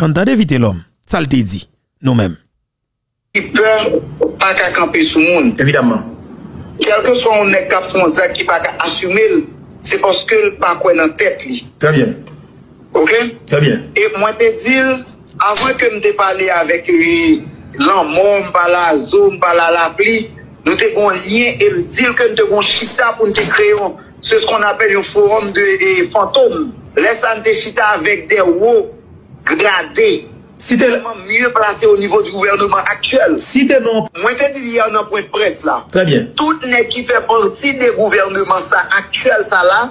Entendez vite l'homme. Ça le dit, nous-mêmes. Qui peur, pas qu'à camper sous le monde. Évidemment. Quel que soit on est cap ça qui pas qu'à assumer, c'est parce que le pas quoi dans tête lui. Très bien. OK Très bien. Et moi te dis avant que me te parler avec lui, l'homme, pas la zone, pas la la pli, nous te bon lien et me dire que nous te bon chita pour nous te créer c'est ce qu'on appelle un forum de fantômes. Laisse nous te chita avec des wow gradé. Si t'es mieux placé au niveau du gouvernement actuel. Si t'es non. Moi, t'ai dit hier dans point de presse là. Très bien. Tout n'est qui fait partie des gouvernements ça actuel ça là.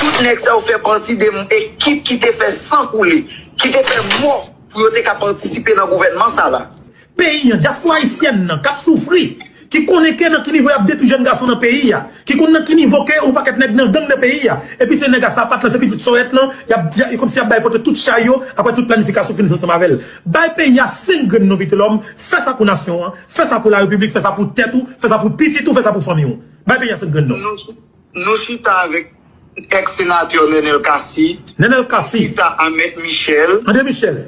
Tout n'est ça fait partie des équipes qui t'es fait sans couler, qui t'es fait mort pour t'es qu'à participer dans le gouvernement ça là. Pays, diaspora haïtienne, qui a souffert. ki konen ke nan ki nivou ap detou jen gason nan peyi ya, ki konen nan ki nivou ke ou paket nek nan deng nan peyi ya, epi se nega sa pat nan se pi tout soret nan, ya kom si ap bay pote tout chayo, apre tout planifikasyon finisyon se mavel. Bay peyi ya sen gen nou vite lom, fè sa pou nasyon, fè sa pou la republik, fè sa pou tetou, fè sa pou pititou, fè sa pou fami ou. Bay peyi ya sen gen nou. Nou chita avèk ex-senatyon Nenel Kassi, Nenel Kassi, chita Ahmed Michel, Ahmed Michel,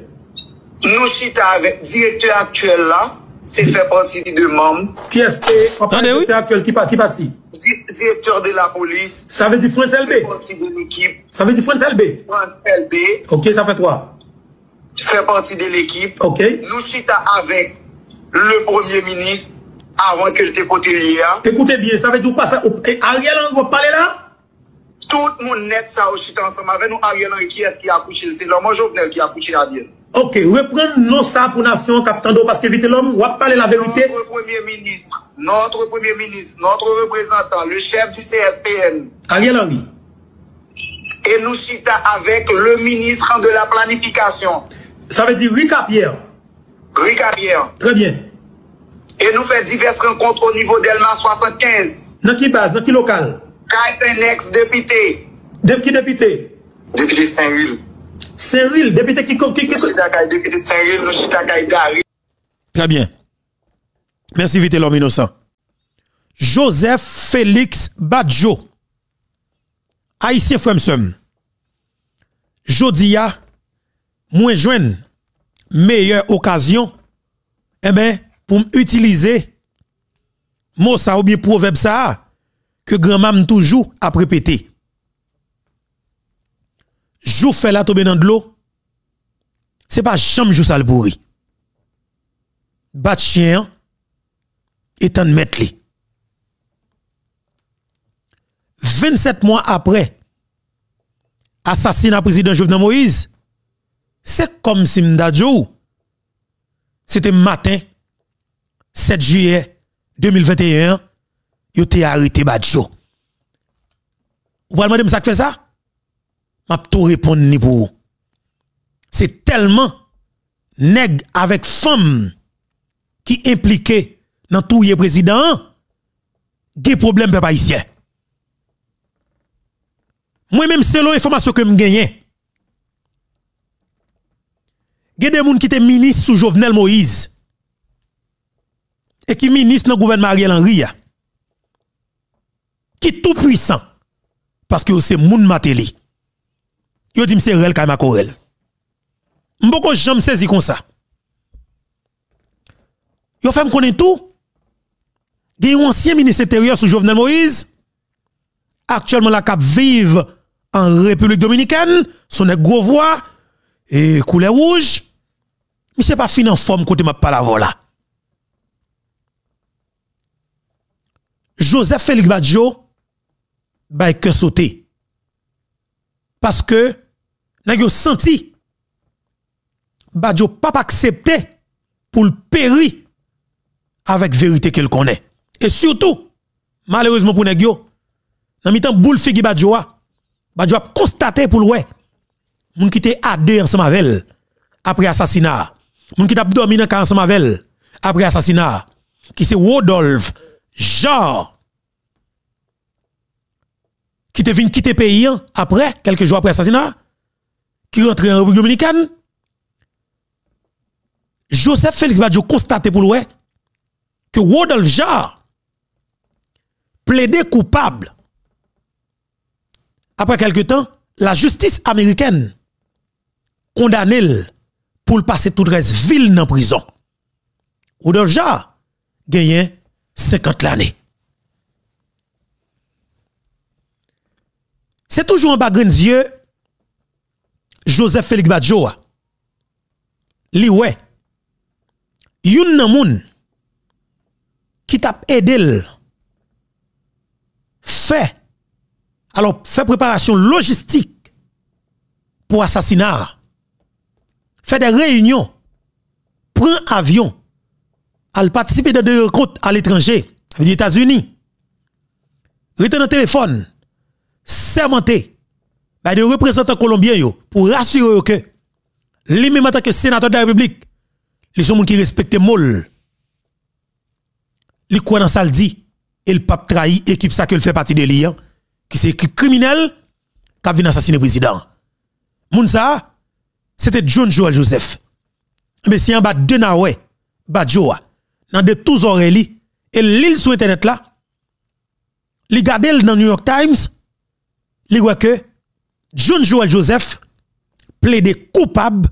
nou chita avèk direktè aktuel la, se fè panti di demam. Ki este, anpan direktor aktuel, ki pati pati? Direktor de la polis. Sa ve di Frans LB? Se fè panti de l'ekip. Sa ve di Frans LB? Frans LB. Ok, sa fè 3. Fè panti de l'ekip. Ok. Nou chita avèk le premier ministre avan ke te kote liye a. Te kote liye, sa ve di ou pasa, a liye lan ou pale la? Tout moun net sa ou chita ansam avè nou a liye lan ki es ki akouche. Se lò, mwen jovnel ki akouche la liye. Ok, reprendre non ça pour nation, capitaine d'eau, parce que vite l'homme, ou parler la vérité. Notre premier ministre, notre premier ministre, notre représentant, le chef du CSPN Ariel Henry. et nous chita avec le ministre de la planification, Ça veut dire Rika Pierre. Rika Pierre. Très bien. Et nous fait diverses rencontres au niveau d'Elma 75. Dans qui base, dans qui local? Un ex-député, De qui député? député Saint-Gilles. Seril, depite ki... Nou chita kay depite Seril, nou chita kay Dari. Très bien. Merci vite l'homme innocent. Joseph Félix Badjo. Haïtien Fremsem. Jodia, moins jeune, meilleure occasion, eh ben, pour utiliser mot ça ou bien proverbe ça, que grand-mam toujours a répété. Jou fait la tomber dans de l'eau, c'est pas jamais jou ça le pourri bat chien étant mettre li. 27 mois après assassinat président Jovenel Moïse, c'est comme si m'dadjou c'était matin 7 juillet 2021 yo te arrêté Badjo. Ou pas demander ça fait ça? M'a tout répondre ni pour. C'est tellement nèg avec femme qui impliqué dans tout le président, des problèmes peuple haïtien. Moi-même, selon l'information que je gagne, il y a des gens qui étaient ministres sous Jovenel Moïse et qui ministre dans le gouvernement Ariel Henry, qui tout puissant parce que c'est moun mateli. Yo dit c'est rel kama korel. Mboko jamais saisi comme ça. Yo fait me connaître tout. A un ancien ministre intérieur sous Jovenel Moïse. Actuellement, la cap vive en République Dominicaine. Son est gros voix et couleur rouge. Mais c'est pas fin en forme côté ma parole là. Joseph Félix Badjo, bah, que sauté. Parce que, n'a yo senti, Badjo pas accepté pour le périr avec vérité qu'elle connaît. Et surtout, malheureusement pour Negyo, dans mi-temps boule figi Badjo a, Badjo a constaté pour le moun qui te adé ensemble avec elle après assassinat, moun qui t'a dormi dans ensemble avec elle après assassinat, qui c'est Rodolphe Jean. Qui te vient quitter pays hein, après quelques jours après assassinat, qui rentre en République dominicaine. Joseph Félix Badjo constaté pour le que Rodolphe Jarre plaidé coupable. Après quelque temps, la justice américaine condamne pour le passer tout le reste ville dans prison. Ou déjà, gagné 50 l'année. C'est toujours en bas yeux Joseph Félix Badjo. Li ouais. Youn nan moun qui t'a aidé fait alors fait préparation logistique pour assassinat fait des réunions prend avion al participer dans des rencontres à l'étranger aux États-Unis rete dans téléphone sermenté par des représentants colombiens pour rassurer que lui même en tant que de la République les gens qui respectent mol li quoi dans ça dit? Et le pape trahi équipe ça que fait partie de liens qui c'est équipe criminel qui venu assassiner le président. Moun ça c'était John Joel Joseph. Mais si en bas de Nawe Badjoa dans de tous oreilles et l'île sur internet là li gade dans New York Times li voit que John Joel Joseph plaide coupable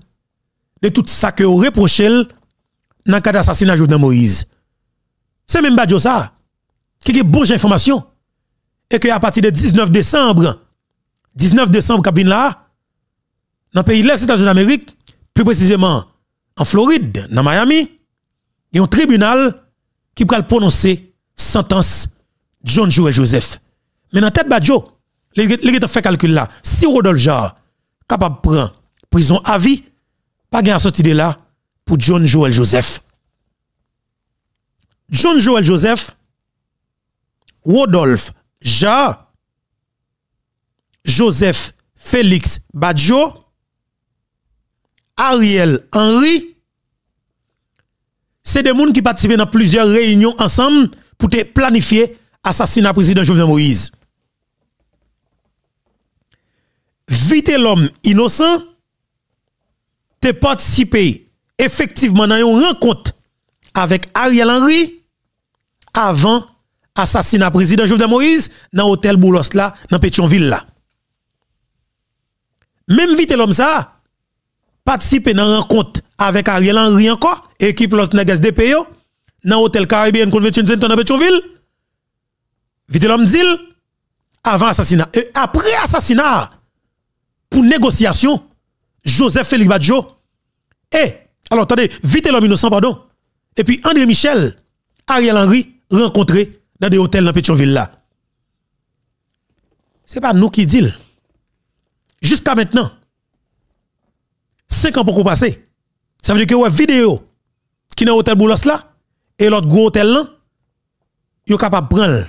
de tout ça que reproché dans le cas d'assassinat de Moïse. C'est même Badjo ça qui a bonne information et que à partir de 19 décembre 19 décembre là dans le pays de l'Est États-Unis d'Amérique plus précisément en Floride dans Miami il y a un tribunal qui va prononcer sentence John Joel Joseph mais dans tête Badjo les fait calcul là si Rodolphe Jarre capable de prendre prison à vie pas gain sorti de là pour John Joel Joseph John Joel Joseph Rodolphe Ja Joseph Félix Badjo Ariel Henry c'est des gens qui participent dans plusieurs réunions ensemble pour planifier assassinat président Jovenel Moïse. Vite l'homme innocent te participé effectivement dans une rencontre avec Ariel Henry avant assassinat président Jovenel Moïse dans l'hôtel Boulos là dans Pétionville là. Même vite l'homme ça participer dans rencontre avec Ariel Henry encore équipe Los Negas DPO dans l'hôtel Caribbean Convention Center dans Pétionville. Vite l'homme dit avant assassinat et après assassinat pour négociation Joseph Félix Badjo. Et alors attendez vite l'homme innocent pardon. Et puis André Michel Ariel Henry rencontré dans des hôtels dans Pétionville là. C'est pas nous qui dit jusqu'à maintenant 5 ans pour passer ça veut dire que ouais vidéo qui dans hôtel Boulos et l'autre gros hôtel là yo capable prendre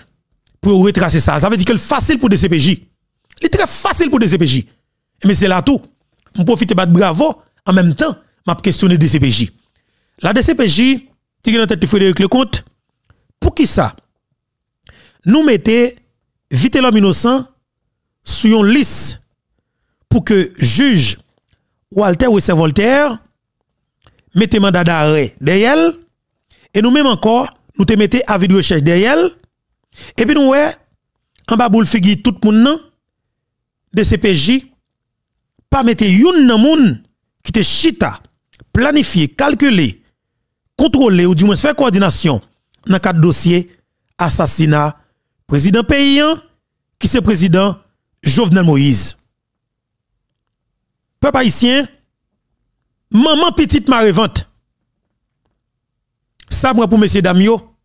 pour retracer ça. Ça veut dire que c'est facile pour des CPJ il est très facile pour des CPJ mais c'est là tout. On profite de bravo. En même temps m'a questionné des CPJ la DCPJ qui est dans tête Frédéric Lecomte pour qui ça? Nous mettez vite l'homme innocent sur une liste pour que juge Walter ou Voltaire mettez mandat d'arrêt derrière et nous même encore nous te mettez avis de recherche derrière et puis nous ouais en bas boule figure tout le monde de pas mettre yon nan moun qui te chita planifié calculé contrôler ou du moins faire coordination dans cadre dossier assassinat président paysan qui c'est président Jovenel Moïse. Peuple haïtien maman petite marevante ça pour monsieur Damio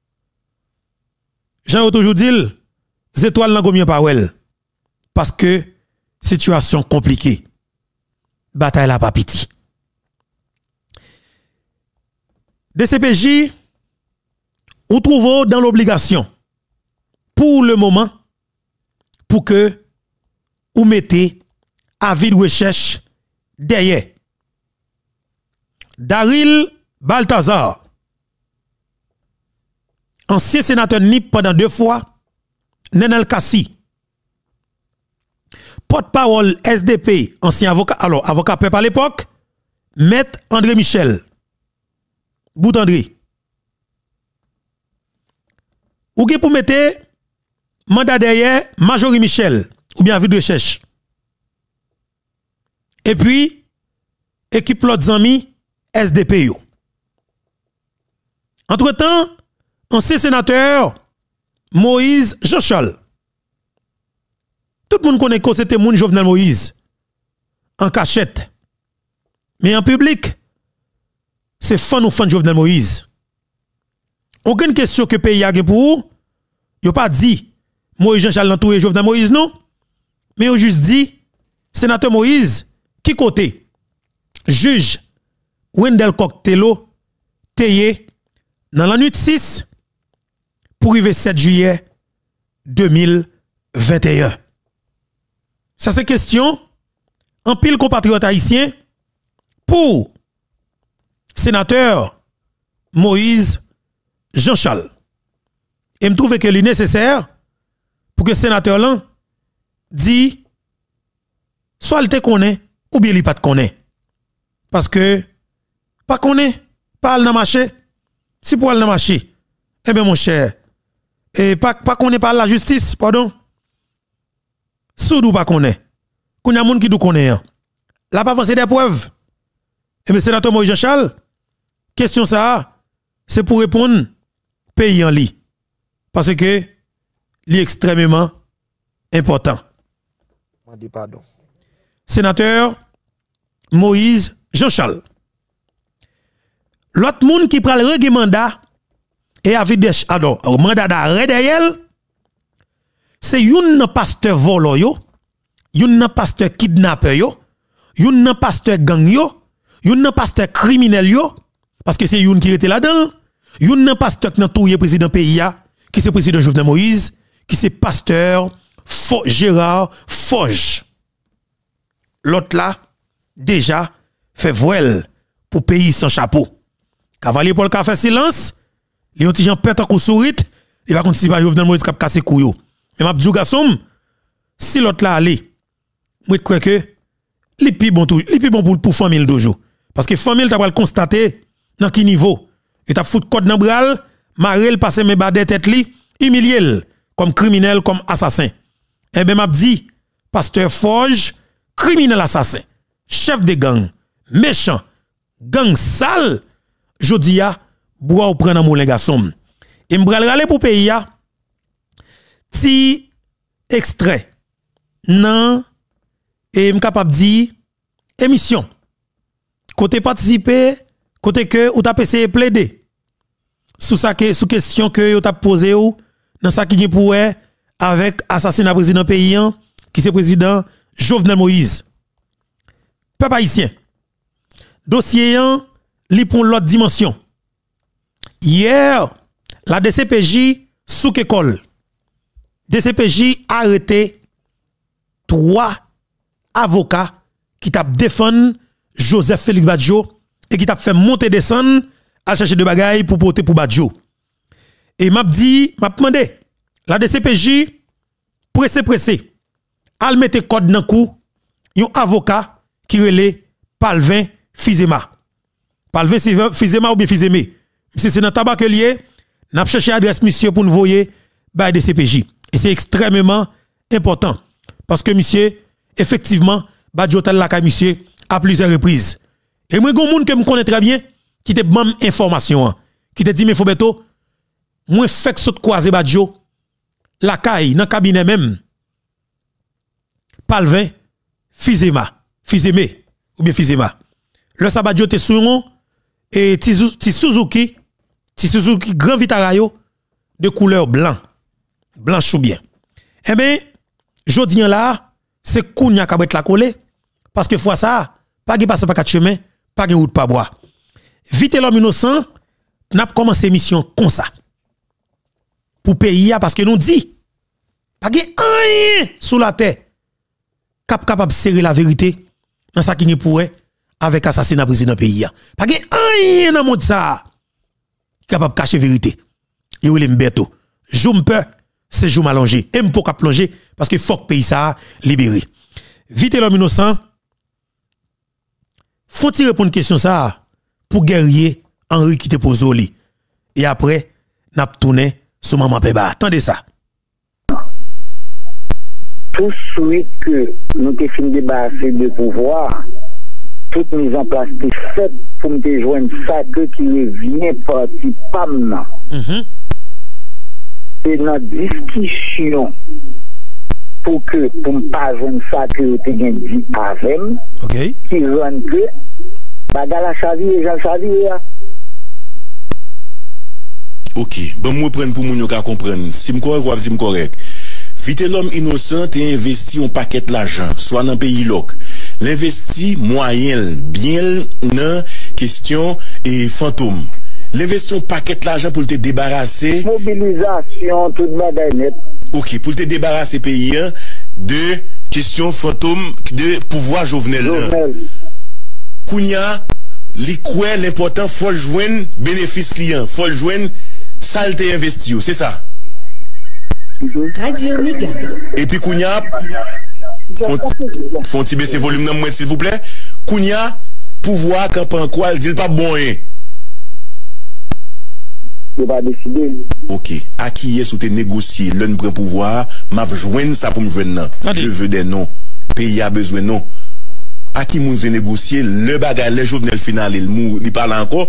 Jean toujours dit étoiles n'ont pas parce que situation compliquée bataille la pas piti. DCPJ, ou trouvons dans l'obligation, pour le moment, pour que vous mettez avis de recherche derrière. Daryl Balthazar, ancien sénateur NIP pendant deux fois, Nenel Kassi, porte-parole SDP, ancien avocat, alors avocat peuple à l'époque, Maître André Michel, Bout André. Ou qui pour mettre mandat derrière Majorie Michel, ou bien avis de. Et puis, équipe l'autre amis, SDP. Entre-temps, ancien sénateur Moïse Jean-Charles. Tout le monde connaît que c'était mon Jovenel Moïse. En cachette. Mais en public, c'est fan ou fan Jovenel Moïse. Aucune question que le pays a pour vous, pas dit Moïse Jean-Charles l'entouré Jovenel Moïse, non? Mais on juste dit, sénateur Moïse, qui côté? Juge Wendell Coctello, Teye, dans la nuit 6, pour arriver 7 juillet 2021. Ça c'est question en pile compatriote haïtien pour sénateur Moïse Jean-Charles. Et me trouve que est nécessaire pour que le sénateur là dit soit il te connaît ou bien il pas connaît. Parce que pas connaît, pas dans marché. Si pour aller dans marché, eh bien mon cher, et pas pas connaît pas la justice, pardon. Soudou pas connaît. Qu'on y a moun qui dou connaît. Hein? Là pas avancé des preuves. Et bien sénateur Moïse Jean-Charles, question ça, c'est pour répondre pays en lit. Parce que est extrêmement important. pardon. Sénateur Moïse Jean-Charles. L'autre monde qui prend le mandat et avec des alors mandat d'arrêt derrière c'est un pasteur volo yo, un pasteur kidnappeur yo, un pasteur gang yo, un pasteur criminel yo parce que c'est une qui était là-dedans, un pasteur qui n'a tout président pays qui c'est président Jovenel Moïse, qui c'est pasteur Gérard Foge. L'autre là déjà fait voile pour pays sans chapeau. Cavalier Paul a fait silence, dit gens pète en sourite, il va continuer à Jovenel Moïse cap casser couillou. Men map djou gasoum, si lot la ale, mwen kwe ke, li pi bon, tou, li pi bon pou, pou famil dojou. Paske famil ta pral konstate nan ki nivou. E tap fout kod nan bral, marel pase me bade tet li, imilil, kom kriminel, kom asasin. Ebe map di, pasteur Forge, kriminel asasin, chef de gang, mechant, gang sal, jodi ya, bwa ou pren nan mou lega som. E mbral rale pou peyi ya, ti extrait. Nan et m capable dire émission côté participer côté que ou t'a essayé plaider sous ça que sous question que ou t'a posé ou dans ça qui pour avec assassinat président pays qui c'est président Jovenel Moïse. Peuple haïtien dossier li pour l'autre dimension. Hier la DCPJ sous école DCPJ arrêté trois avocats qui t'a défendu Joseph Félix Badjo et qui t'a fait monter descendre à chercher de bagailles pour porter pour Badjo. Et m'a dit, m'a demandé, la DCPJ, pressé, pressé, al mette code dans cou, un avocat qui relait Palvin Fizema. Palvin Fizema ou bien Fizemé. Si c'est dans tabac lié, n'a cherché adresse monsieur pour nous voyer la DCPJ. Et c'est extrêmement important. Parce que monsieur, effectivement, Badjo tel la monsieur à plusieurs reprises. Et moi, il monde que me connais très bien, qui te même information, hein. qui te dit, mais Fobeto, moi, fait que saute croiser Badjo, la dans le cabinet même, Palvin, Fizema, Fizeme, ou bien Fizema. Le Sabadjo te sou et ti Suzuki, ti Suzuki Grand Vitarayo de couleur blanc blanche ou bien. Eh bien, jodi là, c'est kounya kabet la coller parce que fois ça, pas de passe pas quatre chemin, pas de route pas bois. Vite l'homme innocent, n'a commencé mission comme ça. Pour pays parce que nous dit pas de rien sous la terre cap capable serrer la vérité dans ça qui n'est pour avec assassinat président pays. Pas de rien dans monde ça capable cacher vérité. Et ou les mbeto. Joumpe c'est jour malongé. Et plonger parce que faut que pays ça libéré. Vite l'homme innocent. Faut-il répondre à question ça pour guerrier Henri qui te pose au lit. Et après, n'a tourné sur maman Peba. Attendez ça. Tout suite que nous avons fini de de pouvoir, toute mise en place te faite pour me joindre ça que qui revient parti PAM nan. se nan diskisyon pou ke pou mpa joun sa ke ou te gen di avem okay. ki joun ke bagala chavi e jan chavi e ya Ok, bon mwen pren pou moun yo ka kompren si mkorek wap si mkorek vite lom inosan te investi yon paket la jan, swa nan peyi lok l'investi mwayen bien nan kestyon e fantoum L'investi yon paket l'ajan pou lte debarase. Mobilizasyon, tout bagay net. Ok, pou lte debarase peyi yon de kestyon fantom de pouvoi jovenel. Jovenel. Kounya, li kwen l'important fol jwen benefis liyan. Fol jwen salte investi yo, se sa? Radio Mega. E pi kounya, fon ti bese volume nan mwen s'il vous plè. Kounya, pouvoi kapan kwa l di l pa bon yon. yo va deside. Ok, a ki ye sou te negosye loun pren pouvoi, map jwen sa pou m jwen nan. Je ve den non, peyi a bezwen non. A ki moun se negosye, le bagay le jovenel final, li pala anko,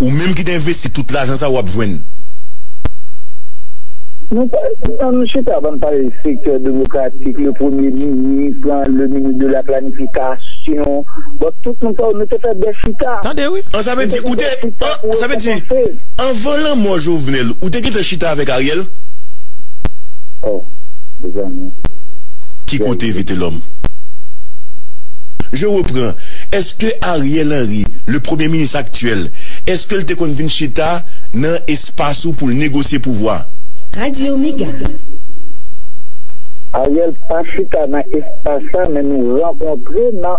ou menm ki te investi tout l'ajan sa wap jwen. Nous chéter avant de parler du secteur démocratique, le premier ministre, le ministre de la planification, bon, tout le temps, nous te fait des chita. Tendez, oui. Ça veut dire, ça veut dire, en volant moi Jovenel, ou t'es qui te chita avec Ariel? Oh, déjà non. Qui compte non. éviter l'homme? Je reprends. Est-ce que Ariel Henry, le premier ministre actuel, est-ce que le te convient chita nan espace ou pou le négocier pouvoir? Radio Méga. Ariel pas chita dans l'espace, mais nous rencontrer dans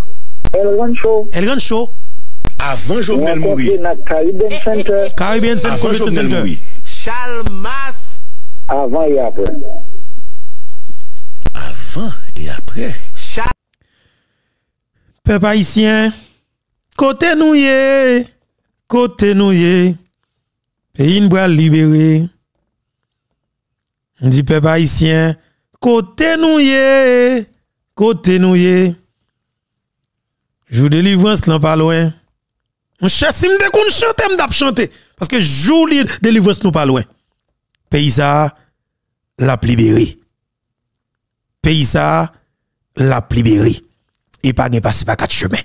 El Rancho. El Grand Show. Avan Nous jovenel mouri. dans Caribbean Center Caribbean Center Avan Convention jovenel mouri. avant et après. Avan e apre. Peuple haïtien, côté nous côté nous yé, pays nous libéré. On dit peuple haïtien, côté nous côté nous yé. Jour de délivrance là pas loin. On cherche si m'de kon chanter m'dap chanter parce que jour de délivrance nous pas loin. Pays ça l'a libéré. Pays ça l'a libéré et pas gen passé par quatre chemins.